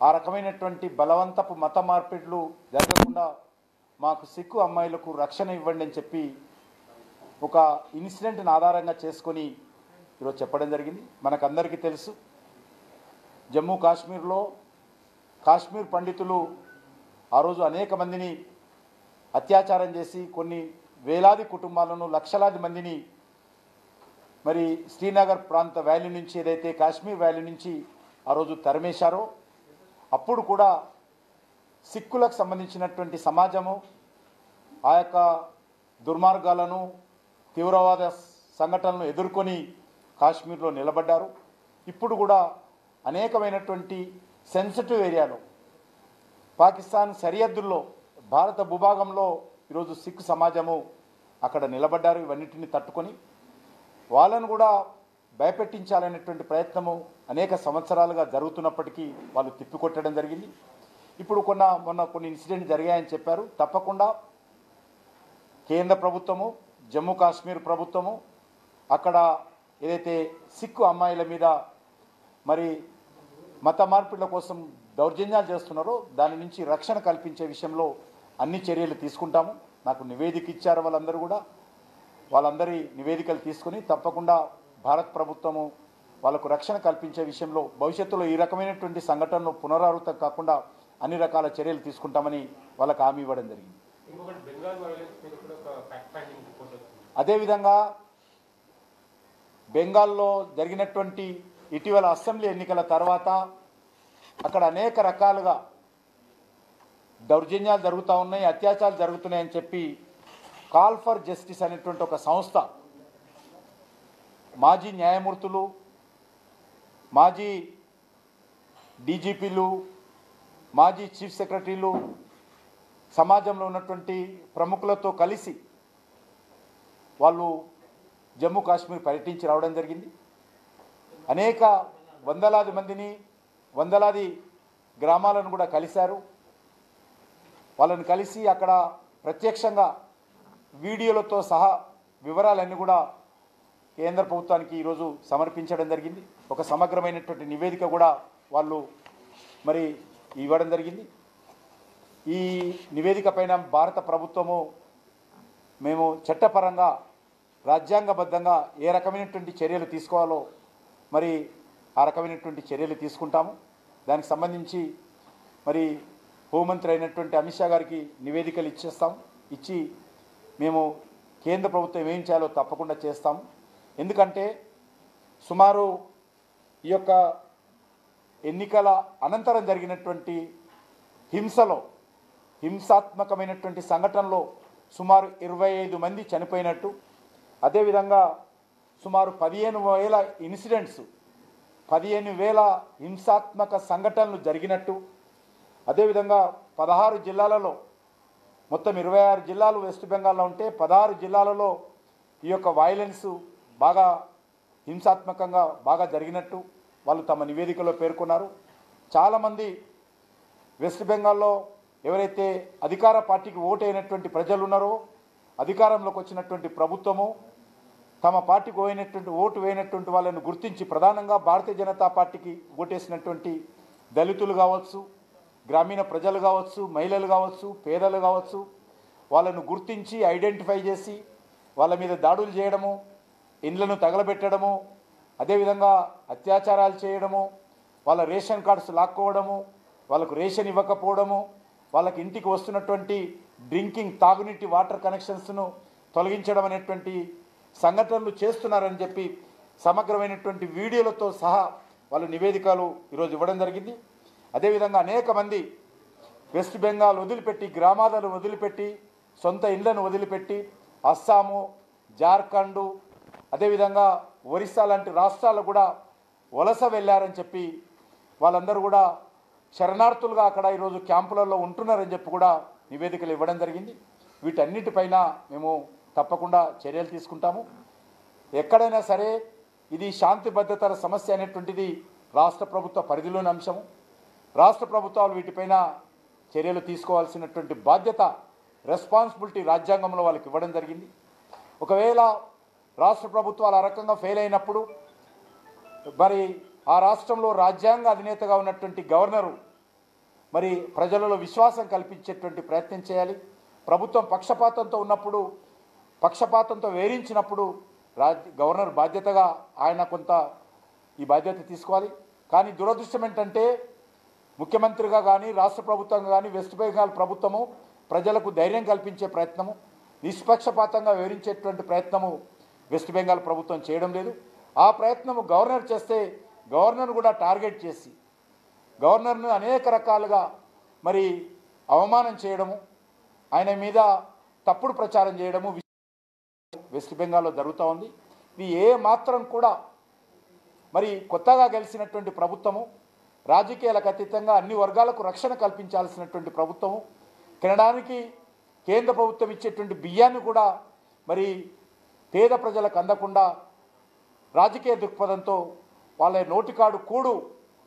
ఆ రకమైనటువంటి బలవంతపు మత మార్పిడులు జరగకుండా మాకు సిక్కు అమ్మాయిలకు రక్షణ ఇవ్వండి అని చెప్పి ఒక ఇన్సిడెంట్ని ఆధారంగా చేసుకొని ఈరోజు చెప్పడం జరిగింది. మనకందరికీ తెలుసు జమ్మూ కాశ్మీర్లో కాశ్మీర్ పండితులు ఆ రోజు అనేక మందిని అత్యాచారం చేసి కొన్ని వేలాది కుటుంబాలను లక్షలాది మందిని మరి శ్రీనగర్ ప్రాంత వ్యాలీ నుంచి ఏదైతే కాశ్మీర్ వ్యాలీ నుంచి ఆ రోజు తరిమేశారో అప్పుడు కూడా సిక్కులకు సంబంధించినటువంటి సమాజము ఆ యొక్క దుర్మార్గాలను తీవ్రవాద సంఘటనలను ఎదుర్కొని కాశ్మీర్లో నిలబడ్డారు. ఇప్పుడు కూడా అనేకమైనటువంటి సెన్సిటివ్ ఏరియాలో పాకిస్తాన్ సరిహద్దుల్లో భారత భూభాగంలో ఈరోజు సిక్ సమాజము అక్కడ నిలబడ్డారు. ఇవన్నిటిని తట్టుకొని వాళ్ళను కూడా భయపెట్టించాలనేటువంటి ప్రయత్నము అనేక సంవత్సరాలుగా జరుగుతున్నప్పటికీ వాళ్ళు తిప్పికొట్టడం జరిగింది. ఇప్పుడు కొన్న మొన్న కొన్ని ఇన్సిడెంట్ జరిగాయని చెప్పారు. తప్పకుండా కేంద్ర ప్రభుత్వము జమ్మూ కాశ్మీర్ ప్రభుత్వము అక్కడ ఏదైతే సిక్కు అమ్మాయిల మీద మరి మత మార్పిడుల కోసం దౌర్జన్యాలు చేస్తున్నారో దాని నుంచి రక్షణ కల్పించే విషయంలో అన్ని చర్యలు తీసుకుంటాము. నాకు నివేదిక ఇచ్చారు వాళ్ళందరూ కూడా. వాళ్ళందరి నివేదికలు తీసుకుని తప్పకుండా భారత్ ప్రభుత్వము వాళ్ళకు రక్షణ కల్పించే విషయంలో భవిష్యత్తులో ఈ రకమైనటువంటి సంఘటనలు పునరావృతం కాకుండా అన్ని రకాల చర్యలు తీసుకుంటామని వాళ్ళకి హామీ ఇవ్వడం జరిగింది. అదేవిధంగా బెంగాల్లో జరిగినటువంటి ఇటీవల అసెంబ్లీ ఎన్నికల తర్వాత అక్కడ అనేక రకాలుగా దౌర్జన్యాలు జరుగుతూ ఉన్నాయి అత్యాచారాలు జరుగుతున్నాయని చెప్పి కాల్ ఫర్ జస్టిస్ అనేటువంటి ఒక సంస్థ మాజీ న్యాయమూర్తులు మాజీ డీజీపీలు మాజీ చీఫ్ సెక్రటరీలు సమాజంలో ఉన్నటువంటి ప్రముఖులతో కలిసి వాళ్ళు జమ్మూ కాశ్మీర్ పర్యటించి రావడం జరిగింది. అనేక వందలాది మందిని వందలాది గ్రామాలను కూడా కలిశారు. వాళ్ళని కలిసి అక్కడ ప్రత్యక్షంగా వీడియోలతో సహా వివరాలన్నీ కూడా కేంద్ర ప్రభుత్వానికి ఈరోజు సమర్పించడం జరిగింది. ఒక సమగ్రమైనటువంటి నివేదిక కూడా వాళ్ళు మరి ఇవ్వడం జరిగింది. ఈ నివేదిక పైన భారత ప్రభుత్వము మేము చట్టపరంగా రాజ్యాంగబద్ధంగా ఏ రకమైనటువంటి చర్యలు తీసుకోవాలో మరి ఆ రకమైనటువంటి చర్యలు తీసుకుంటాము. దానికి సంబంధించి మరి హోంమంత్రి అయినటువంటి అమిత్ షా గారికి నివేదికలు ఇచ్చేస్తాం ఇచ్చి మేము కేంద్ర ప్రభుత్వం ఏం చేయాలో తప్పకుండా చేస్తాం ఎందుకంటే సుమారు ఈ యొక్క ఎన్నికల అనంతరం జరిగినటువంటి హింసలో హింసాత్మకమైనటువంటి సంఘటనలో సుమారు ఇరవై ఐదు మంది చనిపోయినట్టు అదేవిధంగా సుమారు పదిహేను వేల ఇన్సిడెంట్స్ పదిహేను వేల హింసాత్మక సంఘటనలు జరిగినట్టు అదేవిధంగా పదహారు జిల్లాలలో మొత్తం ఇరవై ఆరు జిల్లాలు వెస్ట్ బెంగాల్లో ఉంటే పదహారు జిల్లాలలో ఈ యొక్క వైలెన్సు బాగా హింసాత్మకంగా బాగా జరిగినట్టు వాళ్ళు తమ నివేదికలో పేర్కొన్నారు. చాలామంది వెస్ట్ బెంగాల్లో ఎవరైతే అధికార పార్టీకి ఓటు అయినటువంటి ప్రజలు ఉన్నారో అధికారంలోకి వచ్చినటువంటి ప్రభుత్వము తమ పార్టీకి పోయినటువంటి ఓటు వేయనటువంటి వాళ్ళని గుర్తించి ప్రధానంగా భారతీయ జనతా పార్టీకి ఓటేసినటువంటి దళితులు కావచ్చు గ్రామీణ ప్రజలు కావచ్చు మహిళలు కావచ్చు పేదలు కావచ్చు వాళ్ళను గుర్తించి ఐడెంటిఫై చేసి వాళ్ళ మీద దాడులు చేయడము ఇండ్లను తగలబెట్టడము అదేవిధంగా అత్యాచారాలు చేయడము వాళ్ళ రేషన్ కార్డ్స్ లాక్కోవడము వాళ్ళకు రేషన్ ఇవ్వకపోవడము వాళ్ళకి ఇంటికి వస్తున్నటువంటి డ్రింకింగ్ తాగునీటి వాటర్ కనెక్షన్స్ను తొలగించడం అనేటువంటి సంఘటనలు చేస్తున్నారని చెప్పి సమగ్రమైనటువంటి వీడియోలతో సహా వాళ్ళు నివేదికలు ఈరోజు ఇవ్వడం జరిగింది. అదేవిధంగా అనేక మంది వెస్ట్ బెంగాల్ వదిలిపెట్టి గ్రామాలను వదిలిపెట్టి సొంత ఇళ్ళను వదిలిపెట్టి అస్సాము జార్ఖండ్ అదేవిధంగా ఒరిస్సా లాంటి రాష్ట్రాలు కూడా వలస వెళ్ళారని చెప్పి వాళ్ళందరూ కూడా శరణార్థులుగా అక్కడ ఈరోజు క్యాంపులలో ఉంటున్నారని చెప్పి కూడా నివేదికలు ఇవ్వడం జరిగింది. వీటన్నిటిపైన మేము తప్పకుండా చర్యలు తీసుకుంటాము. ఎక్కడైనా సరే ఇది శాంతి భద్రతల సమస్య అనేటువంటిది రాష్ట్ర ప్రభుత్వ పరిధిలోని అంశము. రాష్ట్ర ప్రభుత్వాలు వీటిపైన చర్యలు తీసుకోవాల్సినటువంటి బాధ్యత రెస్పాన్సిబిలిటీ రాజ్యాంగంలో వాళ్ళకి ఇవ్వడం జరిగింది. ఒకవేళ రాష్ట్ర ప్రభుత్వాలు ఆ రకంగా ఫెయిల్ అయినప్పుడు మరి ఆ రాష్ట్రంలో రాజ్యాంగ అధినేతగా ఉన్నటువంటి గవర్నరు మరి ప్రజలలో విశ్వాసం కల్పించేటువంటి ప్రయత్నం చేయాలి. ప్రభుత్వం పక్షపాతంతో ఉన్నప్పుడు పక్షపాతంతో వేరించినప్పుడు రాజ్ గవర్నర్ బాధ్యతగా ఆయన కొంత ఈ బాధ్యత తీసుకోవాలి. కానీ దురదృష్టం ఏంటంటే ముఖ్యమంత్రిగా కానీ రాష్ట్ర ప్రభుత్వంగా కానీ వెస్ట్ బెంగాల్ ప్రభుత్వము ప్రజలకు ధైర్యం కల్పించే ప్రయత్నము నిష్పక్షపాతంగా వివరించేటువంటి ప్రయత్నము వెస్ట్ బెంగాల్ ప్రభుత్వం చేయడం లేదు. ఆ ప్రయత్నము గవర్నర్ చేస్తే గవర్నర్ కూడా టార్గెట్ చేసి గవర్నర్ను అనేక రకాలుగా మరి అవమానం చేయడము ఆయన మీద తప్పుడు ప్రచారం చేయడము వెస్ట్ బెంగాల్లో జరుగుతూ ఉంది. ఇది ఏ మాత్రం కూడా మరి కొత్తగా గెలిచినటువంటి ప్రభుత్వము రాజకీయాలకు అతీతంగా అన్ని వర్గాలకు రక్షణ కల్పించాల్సినటువంటి ప్రభుత్వము తినడానికి కేంద్ర ప్రభుత్వం ఇచ్చేటువంటి బియ్యాన్ని కూడా మరి పేద ప్రజలకు అందకుండా రాజకీయ దృక్పథంతో వాళ్ళ నోటికాడు కూడు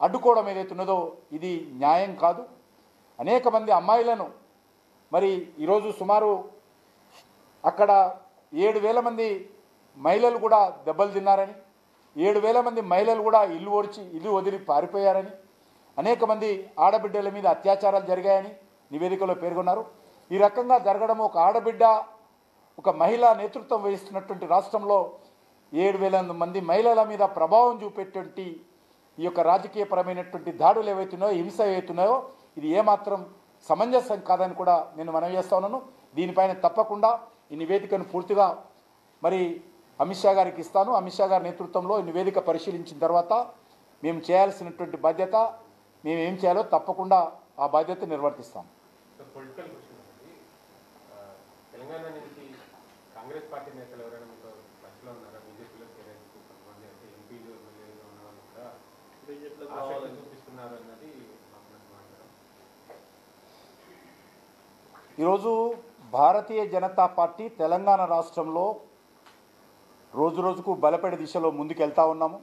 అడ్డుకోవడం ఏదైతున్నదో ఇది న్యాయం కాదు. అనేక మంది అమ్మాయిలను మరి ఈరోజు సుమారు అక్కడ ఏడు వేల మంది మహిళలు కూడా దెబ్బలు తిన్నారని ఏడు వేల మంది మహిళలు కూడా ఇల్లు ఓడిచి ఇల్లు వదిలి పారిపోయారని అనేక మంది ఆడబిడ్డల మీద అత్యాచారాలు జరిగాయని నివేదికలో పేర్కొన్నారు. ఈ రకంగా జరగడం ఒక ఆడబిడ్డ ఒక మహిళా నేతృత్వం వహిస్తున్నటువంటి రాష్ట్రంలో ఏడు వేల మంది మహిళల మీద ప్రభావం చూపేటువంటి ఈ యొక్క రాజకీయపరమైనటువంటి దాడులు ఏవైతున్నాయో హింస ఏవైతున్నాయో ఇది ఏమాత్రం సమంజసం కాదని కూడా నేను మనవి చేస్తా ఉన్నాను. దీనిపైన తప్పకుండా ఈ నివేదికను పూర్తిగా మరి అమిత్ షా గారికి ఇస్తాను. అమిత్ షా గారి నేతృత్వంలో ఈ నివేదిక పరిశీలించిన తర్వాత మేము చేయాల్సినటువంటి బాధ్యత మేము ఏం చేయాలో తప్పకుండా ఆ బాధ్యత నిర్వర్తిస్తాం. తెలంగాణ కాంగ్రెస్ పార్టీ నేతలు ఎవరైనా మీకు టచ్లో ఉన్నారా? బీజేపీలో చేరేందుకు కొంతమంది అంటే ఎంపీలు ఎమ్మెల్యేలు ఉన్న వాళ్ళు కూడా బీజేపీలో ఆసక్తి చూపిస్తున్నారు అన్నది ఈరోజు భారతీయ జనతా పార్టీ తెలంగాణ రాష్ట్రంలో రోజు రోజుకు బలపడే దిశలో ముందుకెళ్తా ఉన్నాము.